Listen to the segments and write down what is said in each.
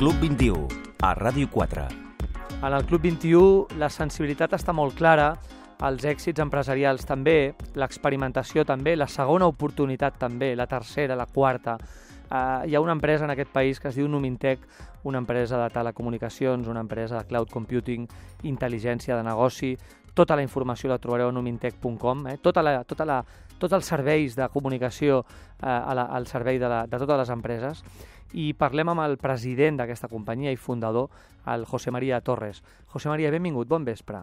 Club 21, a Ràdio 4. En el Club 21 la sensibilitat està molt clara, els èxits empresarials també, l'experimentació també, la segona oportunitat també, la tercera, la quarta. Uh, hi ha una empresa en aquest país que es diu Numintec, una empresa de telecomunicacions, una empresa de cloud computing, intel·ligència de negoci, tota la informació la trobareu a numintec.com, eh? tota la, tota la, tots els serveis de comunicació eh, a la, al servei de, la, de totes les empreses i parlem amb el president d'aquesta companyia i fundador, el José María Torres. José María, benvingut, bon vespre.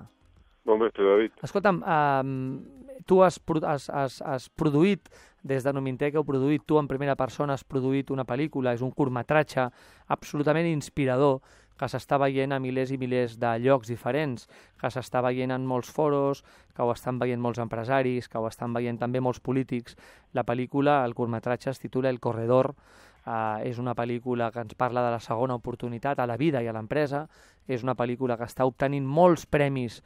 Bon vespre, David. Escolta'm, eh, tu has, has, has, has produït, des de Numintec heu produït, tu en primera persona has produït una pel·lícula, és un curtmetratge absolutament inspirador, que s'està veient a milers i milers de llocs diferents, que s'està veient en molts foros, que ho estan veient molts empresaris, que ho estan veient també molts polítics. La pel·lícula, el curtmetratge, es titula El Corredor, Uh, és una pel·lícula que ens parla de la segona oportunitat a la vida i a l'empresa. És una pel·lícula que està obtenint molts premis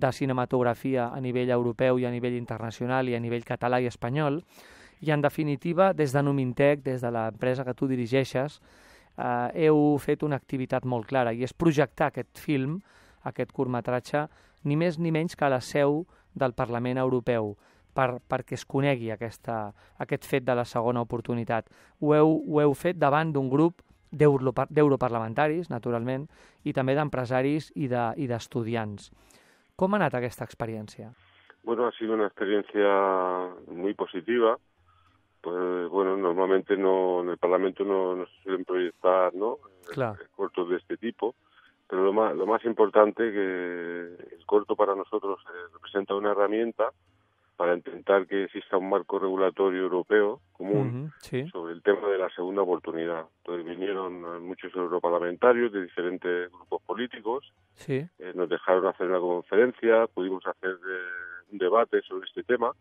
de cinematografia a nivell europeu i a nivell internacional i a nivell català i espanyol. I, en definitiva, des de Numintec, des de l'empresa que tu dirigeixes, eh, heu fet una activitat molt clara i és projectar aquest film, aquest curtmetratge, ni més ni menys que a la seu del Parlament Europeu per, perquè es conegui aquesta, aquest fet de la segona oportunitat. Ho heu, ho heu fet davant d'un grup d'europarlamentaris, naturalment, i també d'empresaris i d'estudiants. De, ¿Cómo ha anat aquesta experiencia? Bueno, ha sido una experiencia muy positiva. Pues bueno, normalmente no en el Parlamento no, no se suelen proyectar ¿no? Claro. cortos de este tipo, pero lo más, lo más importante que el corto para nosotros eh, representa una herramienta para intentar que exista un marco regulatorio europeo común Uh -huh, sí. sobre el tema de la segunda oportunidad. Entonces vinieron muchos europarlamentarios de diferentes grupos políticos, Sí. eh, nos dejaron hacer una conferencia, pudimos hacer eh, un debate sobre este tema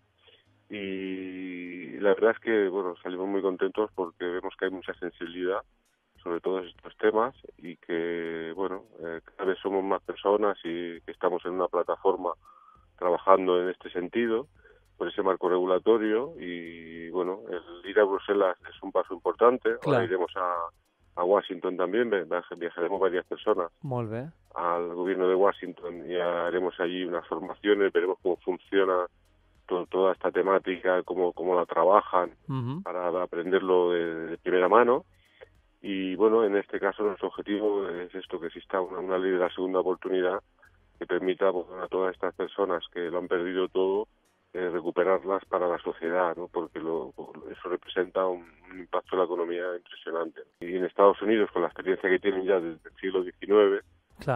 y la verdad es que bueno salimos muy contentos porque vemos que hay mucha sensibilidad sobre todos estos temas y que bueno eh, cada vez somos más personas y que estamos en una plataforma trabajando en este sentido por ese marco regulatorio y bueno el ir a Bruselas es un paso importante Claro. ahora iremos a, a Washington también viaj- viajaremos varias personas Molt bé. al gobierno de Washington y haremos allí unas formaciones veremos cómo funciona to- toda esta temática cómo cómo la trabajan Uh -huh. para aprenderlo de, de primera mano. Y bueno, en este caso nuestro objetivo es esto, que exista una, una ley de la segunda oportunidad que permita pues, a todas estas personas que lo han perdido todo eh, recuperarlas para la sociedad, ¿no? porque lo, eso representa un, un impacto en la economía impresionante. Y en Estados Unidos, con la experiencia que tienen ya desde el siglo XIX,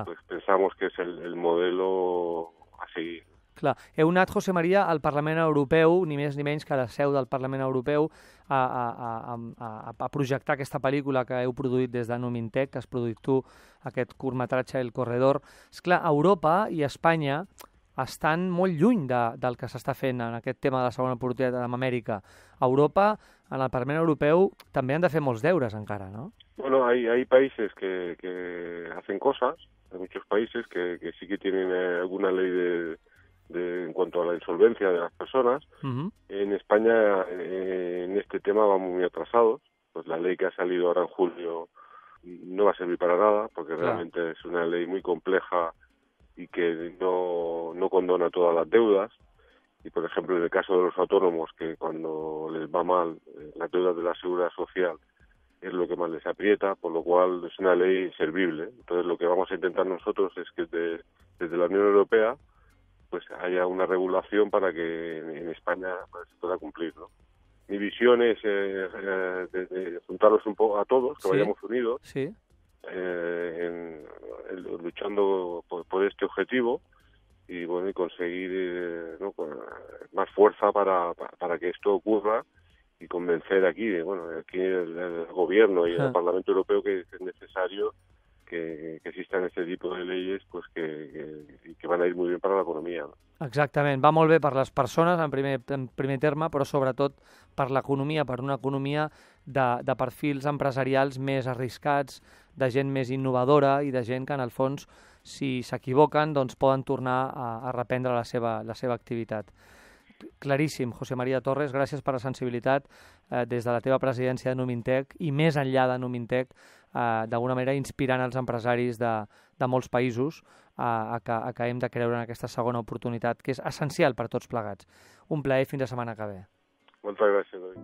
pues pensamos que es el, el modelo a seguir. Clar. Heu anat, José María, al Parlament Europeu, ni més ni menys que a la seu del Parlament Europeu, a, a, a, a, a projectar aquesta pel·lícula que heu produït des de Numintec, que has produït tu, aquest curtmetratge El Corredor. És clar, Europa i Espanya estan molt lluny de, del que s'està fent en aquest tema de la segona oportunitat amb Amèrica. Europa, en el Parlament Europeu, també han de fer molts deures encara, no? Bueno, hay, hay países que, que hacen cosas, hay muchos países que, que sí que tienen eh, alguna ley de, de, en cuanto a la insolvencia de las personas. Uh -huh. En España, eh, en este tema, vamos muy atrasados. Pues la ley que ha salido ahora en julio no va a servir para nada, porque Claro. realmente es una ley muy compleja y que no, no condona todas las deudas. Y, por ejemplo, en el caso de los autónomos, que cuando les va mal, eh, las deudas de la seguridad social es lo que más les aprieta, por lo cual es una ley inservible. Entonces, lo que vamos a intentar nosotros es que desde la Unión Europea pues haya una regulación para que en, España pues, se pueda cumplir, ¿no? Mi visión es eh, eh, de, de juntarlos un poco a todos, que Sí. vayamos unidos, Sí. eh, en- en- luchando por, por este objetivo y bueno y conseguir eh, ¿no? pues, más fuerza para, para, que esto ocurra y convencer aquí de, bueno aquí el, el gobierno y el Parlamento Europeo que es necesario que, que existan este tipo de leyes pues que, que, que van a ir muy bien para la economía ¿no? Exactament, va molt bé per les persones en primer, en primer terme, però sobretot per l'economia, per una economia de, de perfils empresarials més arriscats, de gent més innovadora i de gent que, en el fons, si s'equivoquen, doncs poden tornar a, a reprendre la seva, la seva activitat. Claríssim, José María Torres, gràcies per la sensibilitat eh, des de la teva presidència de Numintec i més enllà de Numintec eh, d'alguna manera inspirant els empresaris de, de molts països a, a, que, a que hem de creure en aquesta segona oportunitat, que és essencial per tots plegats. Un plaer fins la setmana que ve. Moltes gràcies, David.